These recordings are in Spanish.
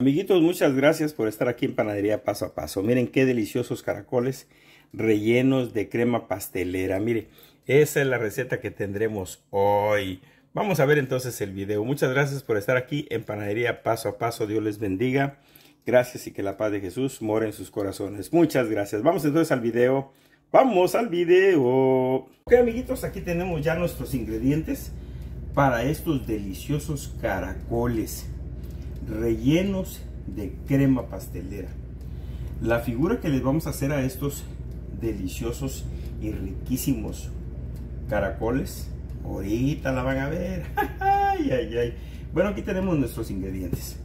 Amiguitos, muchas gracias por estar aquí en Panadería Paso a Paso. Miren qué deliciosos caracoles rellenos de crema pastelera. Mire, esa es la receta que tendremos hoy. Vamos a ver entonces el video. Muchas gracias por estar aquí en Panadería Paso a Paso. Dios les bendiga. Gracias y que la paz de Jesús more en sus corazones. Muchas gracias. Vamos entonces al video. Vamos al video. Ok, amiguitos, aquí tenemos ya nuestros ingredientes para estos deliciosos caracoles rellenos de crema pastelera. La figura que les vamos a hacer a estos deliciosos y riquísimos caracoles, ahorita la van a ver. ay, ay, ay. Bueno, aquí tenemos nuestros ingredientes.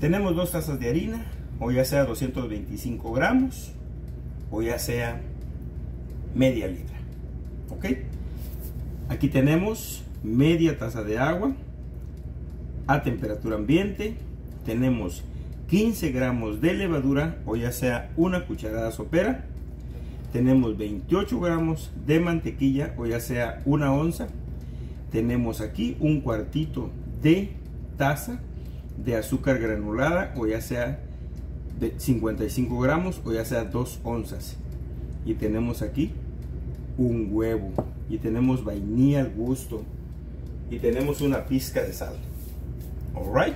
Tenemos dos tazas de harina, o ya sea 225 gramos, o ya sea media libra. ¿Ok? Aquí tenemos media taza de agua, a temperatura ambiente. Tenemos 15 gramos de levadura o ya sea una cucharada sopera. Tenemos 28 gramos de mantequilla o ya sea una onza. Tenemos aquí un cuartito de taza de azúcar granulada o ya sea de 55 gramos o ya sea 2 onzas. Y tenemos aquí un huevo y tenemos vainilla al gusto y tenemos una pizca de sal. Alright.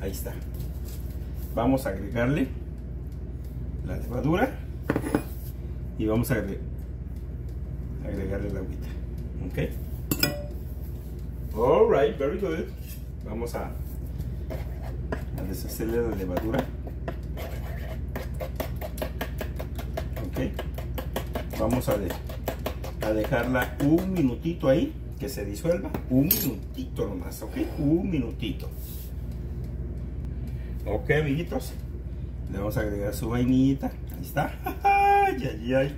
Ahí está. Vamos a agregarle la levadura y vamos a agregarle la agüita. Ok. Alright, very good. Vamos a, deshacerle la levadura. Ok. Vamos a, a dejarla un minutito ahí que se disuelva un minutito nomás, ¿ok? Un minutito. Ok, amiguitos. Le vamos a agregar su vainita. Ahí está. ay, ay, ay.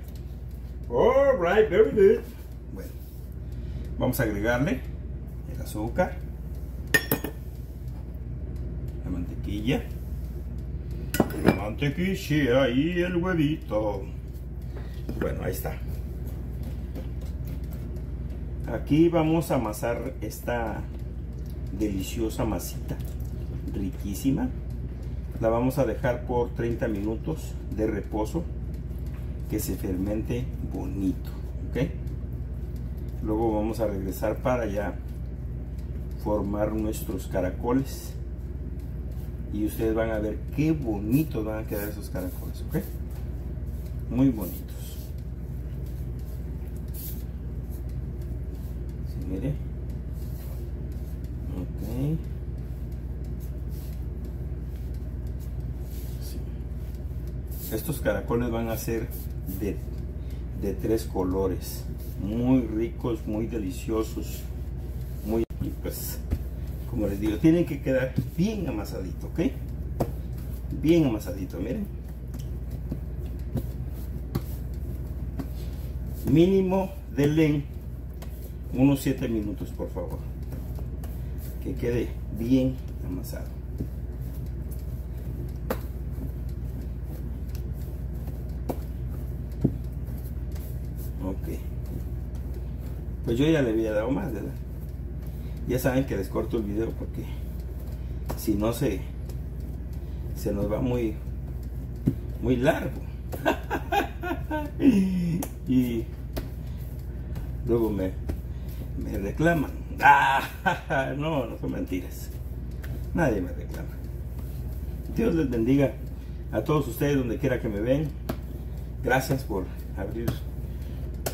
Alright, very good. Bueno, vamos a agregarle el azúcar, la mantequilla, la mantequilla y el huevito. Bueno, ahí está. Aquí vamos a amasar esta deliciosa masita, riquísima. La vamos a dejar por 30 minutos de reposo, que se fermente bonito, ¿ok? Luego vamos a regresar para ya formar nuestros caracoles. Y ustedes van a ver qué bonitos van a quedar esos caracoles, ¿ok? Muy bonitos. Mire. Ok. Estos caracoles van a ser de, de tres colores. Muy ricos muy deliciosos muy pues como les digo tienen que quedar bien amasadito ok bien amasadito miren. Mínimo de len unos 7 minutos por favor. Que quede bien amasado. Ok. Pues yo ya le había dado más ¿verdad? ya saben que les corto el video porque si no se se nos va muy muy largo. Y luego me me reclaman. Ah, no, no son mentiras. Nadie me reclama. Dios les bendiga a todos ustedes donde quiera que me ven. Gracias por abrir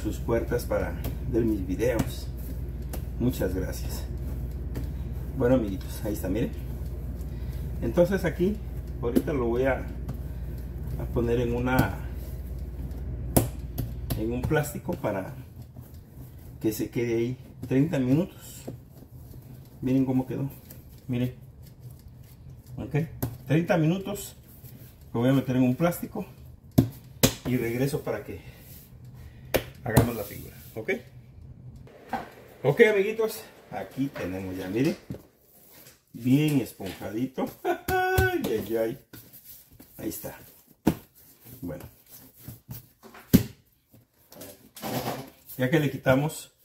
sus puertas para ver mis videos. Muchas gracias. Bueno, amiguitos, ahí está, miren. Entonces aquí, ahorita lo voy a, a poner en una en un plástico para que se quede ahí 30 minutos. Miren cómo quedó. Miren. Ok. 30 minutos. Lo voy a meter en un plástico. Y regreso para que hagamos la figura. Ok. Ok, amiguitos. Aquí tenemos ya, miren. Bien esponjadito. Ahí está. Bueno. Ya que le quitamos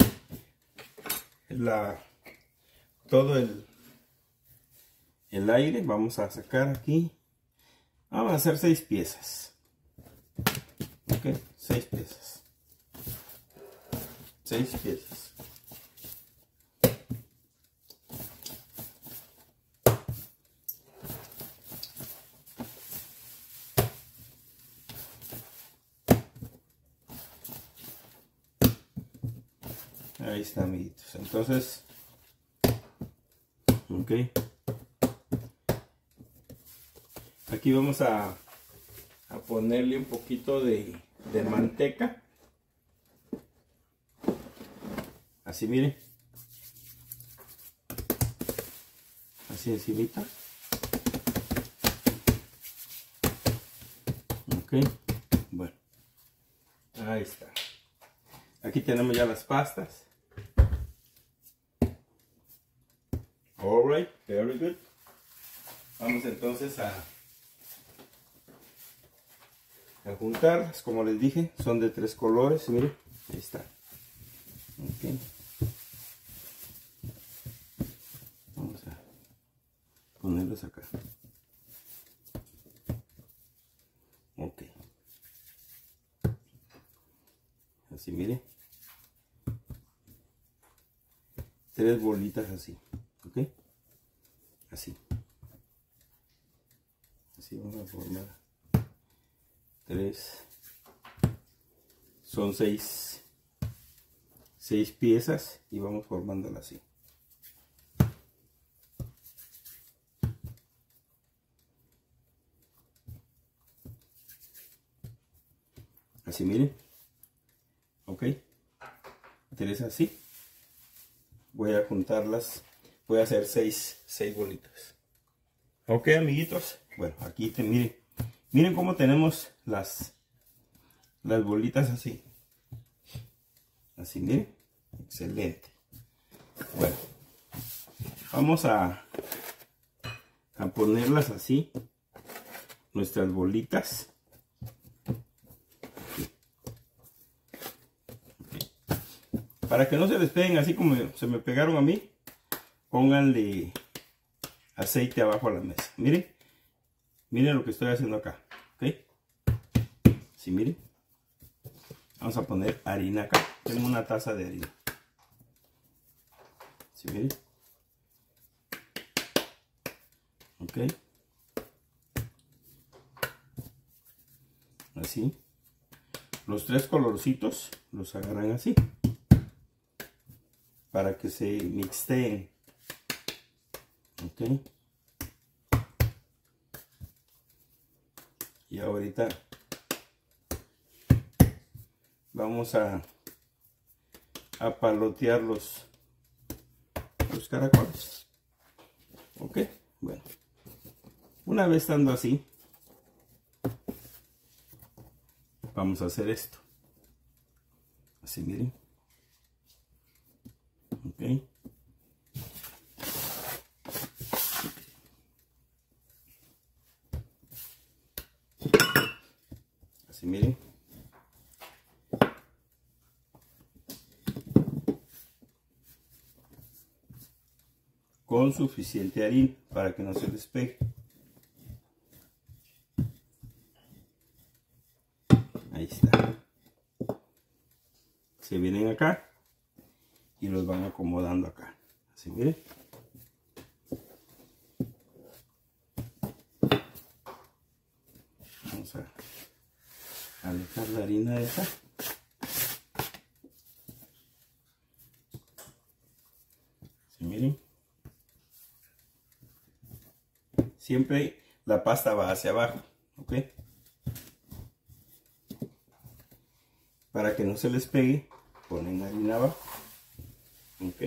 todo el el aire. Vamos a sacar aquí. Vamos a hacer seis piezas. Ok, seis piezas. Seis piezas. Ahí está, amiguitos. Entonces, ok. Aquí vamos a, a ponerle un poquito de, de manteca. Así, miren. Así encimita. Ok. Bueno. Ahí está. Aquí tenemos ya las pastas. Alright, very good. Vamos entonces a, a juntarlas. Como les dije, son de tres colores. Miren, ahí está. Okay. Vamos a ponerlas acá. Ok. Así, mire. Tres bolitas así. ¿Ok? Así. Así vamos a formar. Tres. Son seis. Seis piezas y vamos formándola así. Así miren. Ok. Tres así. Voy a juntarlas voy a hacer seis, seis bolitas. Ok, amiguitos. Bueno, aquí te, miren. Miren cómo tenemos las, las bolitas así. Así, miren. Excelente. Bueno, vamos a, a ponerlas así. Nuestras bolitas. Para que no se les peguen así como se me pegaron a mí pónganle aceite abajo a la mesa. Miren, miren lo que estoy haciendo acá. ¿Ok? Sí, miren. Vamos a poner harina acá. Tengo una taza de harina. ¿Sí, miren? Ok. Así. Los tres colorcitos los agarran así. Para que se mixteen y ahorita vamos a a palotear los los caracoles. Ok bueno. Una vez estando así vamos a hacer esto. Así miren ok miren. Con suficiente harina para que no se despegue. Ahí está. Se vienen acá y los van acomodando acá. Así miren. alejar la harina de acá. miren. Siempre la pasta va hacia abajo, ¿ok? Para que no se les pegue, ponen harina abajo, ¿ok?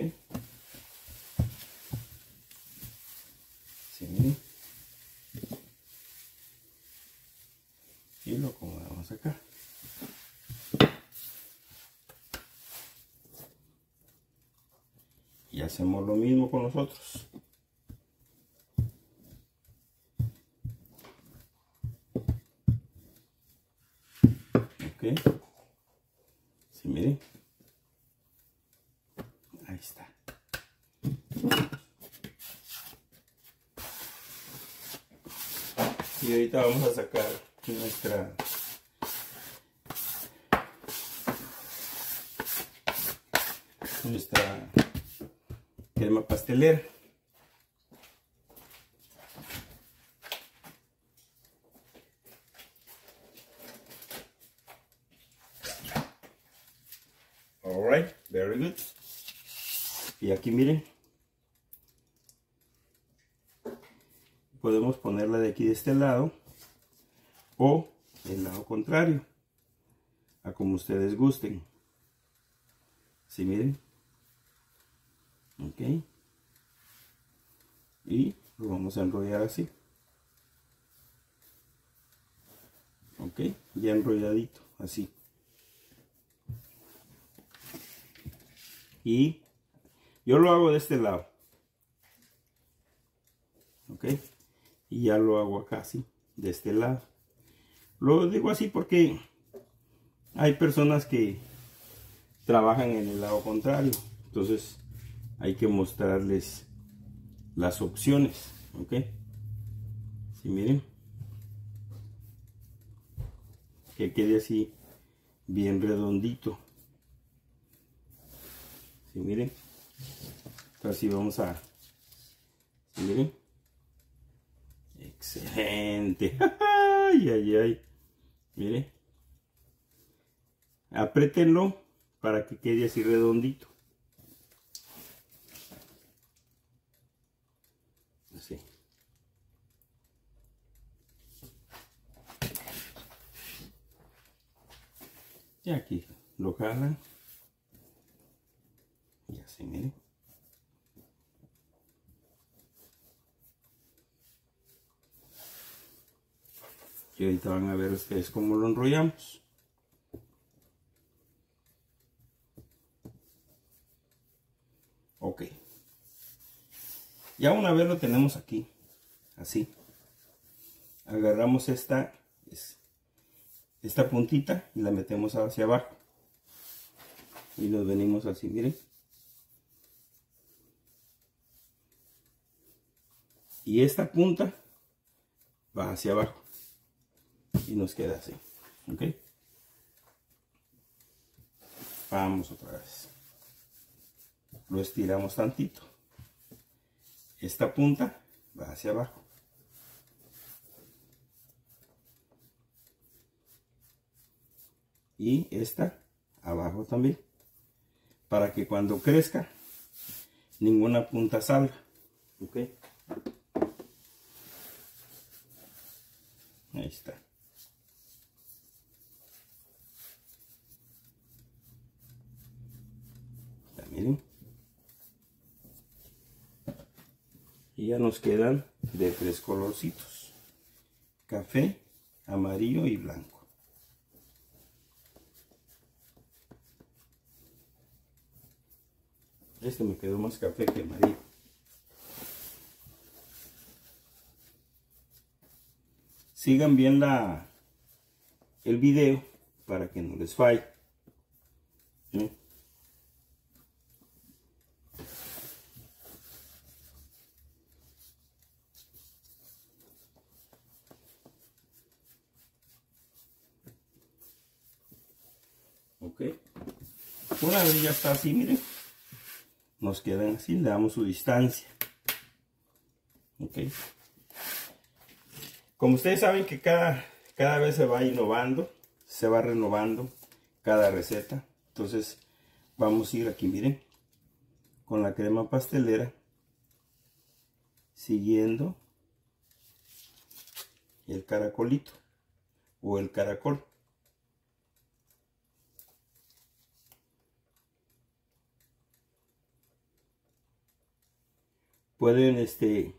y lo acomodamos acá. Y hacemos lo mismo con nosotros. Sí, miren. Ahí está. Y ahorita vamos a sacar nuestra nuestra crema pastelera. Alright, Y aquí miren. Podemos ponerla de aquí de este lado o del lado contrario, a como ustedes gusten. Si miren. Ok. Y lo vamos a enrollar así. Ok, ya enrolladito, así. Y yo lo hago de este lado. Ok, y ya lo hago acá así, de este lado. Lo digo así porque hay personas que trabajan en el lado contrario. Entonces hay que mostrarles las opciones. ¿Ok? Si miren. Que quede así bien redondito. Si miren. Así vamos a... Miren. Excelente. ay, ay, ay. Miren. Apretenlo para que quede así redondito. Así. Y aquí lo jalan. Así. Y ahorita van a ver ustedes cómo lo enrollamos. Ok. Ya una vez lo tenemos aquí, así. Agarramos esta, esta puntita y la metemos hacia abajo. Y nos venimos así, miren. Y esta punta va hacia abajo. Y nos queda así. ¿Ok? Vamos otra vez lo estiramos tantito esta punta va hacia abajo y esta abajo también para que cuando crezca ninguna punta salga ok ahí está. Miren. Y ya nos quedan de tres colorcitos. Café amarillo y blanco. Este me quedó más café que amarillo sigan bien la el video para que no les falle una vez ya está así miren. Nos quedan así le damos su distancia. Ok como ustedes saben que cada cada vez se va innovando se va renovando cada receta. Entonces vamos a ir aquí miren con la crema pastelera siguiendo el caracolito o el caracol. Pueden este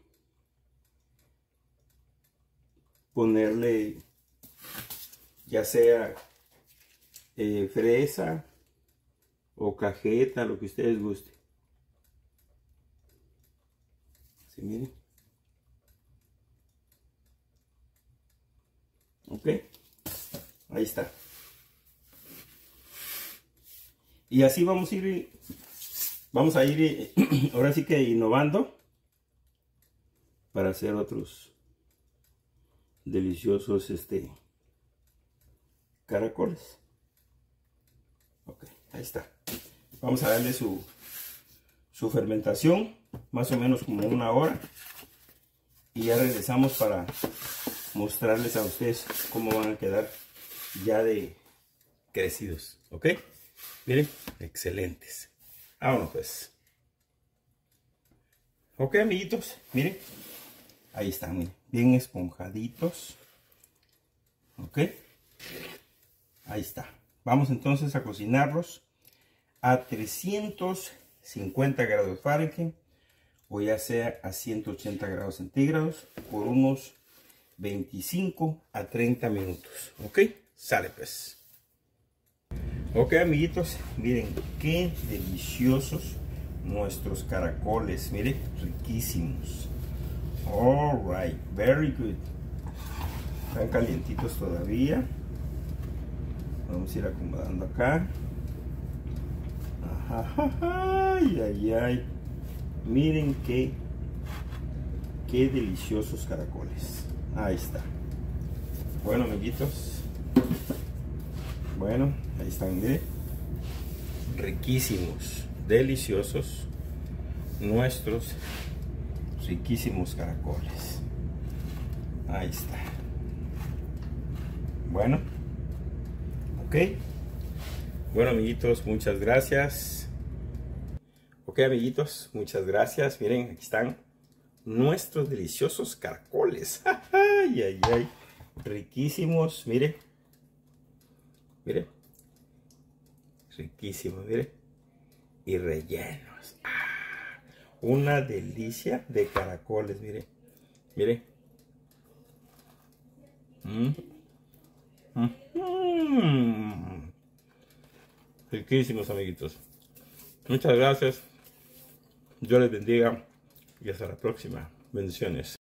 ponerle ya sea eh, fresa o cajeta lo que ustedes gusten así miren ok. Ahí está. Y así vamos a ir vamos a ir ahora sí que innovando para hacer otros deliciosos este caracoles. Ok, ahí está. Vamos a darle su, su fermentación, más o menos como una hora. Y ya regresamos para mostrarles a ustedes cómo van a quedar ya de crecidos. ¿Ok? Miren, excelentes. Vámonos pues. Ok, amiguitos, miren. Ahí están, miren, bien esponjaditos. Ok. Ahí está. Vamos entonces a cocinarlos a 350 grados Fahrenheit o ya sea a 180 grados centígrados por unos 25 a 30 minutos. ¿Ok? Sale pues. Ok amiguitos, miren qué deliciosos nuestros caracoles. Miren, riquísimos. Alright, very good. Están calientitos todavía. Vamos a ir acomodando acá. Ay, ay, ay. Miren qué, qué deliciosos caracoles. Ahí está. Bueno, amiguitos. Bueno, ahí están, miren. Riquísimos, deliciosos. Nuestros riquísimos caracoles. Ahí está. Bueno. Ok. Bueno, amiguitos, muchas gracias. Ok, amiguitos, muchas gracias. Miren, aquí están nuestros deliciosos caracoles. ay, ay, ay. Riquísimos, miren. Miren. Riquísimos, miren. Y rellenos. Una delicia de caracoles, miren. Miren. Mm. Mm. Riquísimos, amiguitos. Muchas gracias. Dios les bendiga y hasta la próxima. Bendiciones.